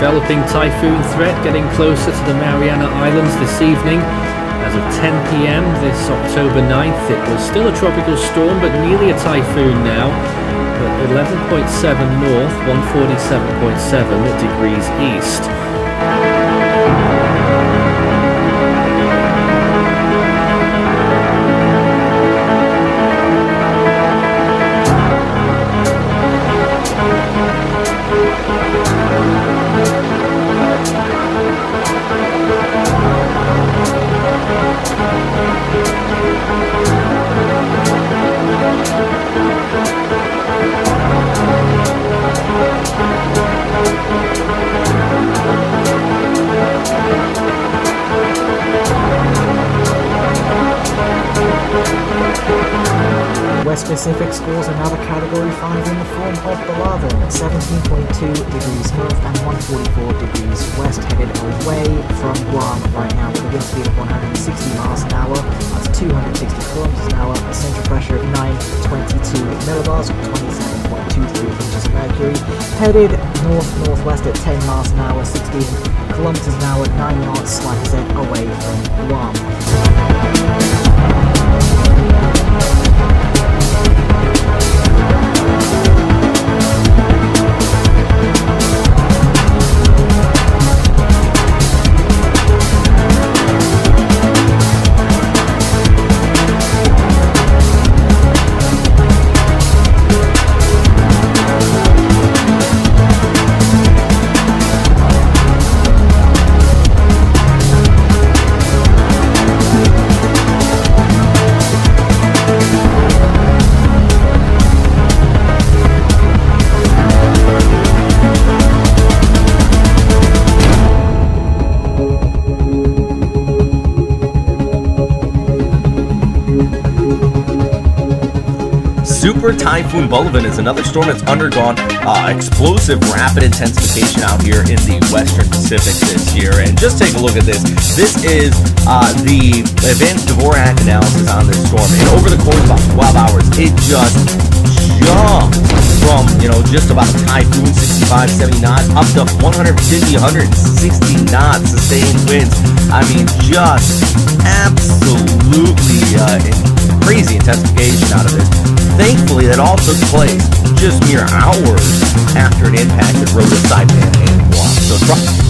developing typhoon threat getting closer to the Mariana Islands this evening. As of 10 pm this October 9th, it was still a tropical storm but nearly a typhoon now. But 11.7 north, 147.7 degrees east. West Pacific scores another Category 5 in the form of Bolaven, 17.2 degrees north and 144 degrees west, headed away from Guam right now with a wind speed of 160 miles an hour, that's 260 kilometers an hour, a central pressure of 922 millibars, 27.23 inches of mercury, headed north-northwest at 10 miles an hour, 16 kilometers an hour, 9 knots, like I said, away from Guam. Super Typhoon Bolaven is another storm that's undergone uh, explosive rapid intensification out here in the western Pacific this year. And just take a look at this. This is uh, the advanced Dvorak analysis on this storm. And over the course of about 12 hours, it just jumped from, you know, just about typhoon, 65, 70 knots, up to 150, 160 knots sustained winds. I mean, just absolutely uh, crazy intensification out of this. Thankfully, that all took place just mere hours after it impacted Rota, Saipan, and Guam. So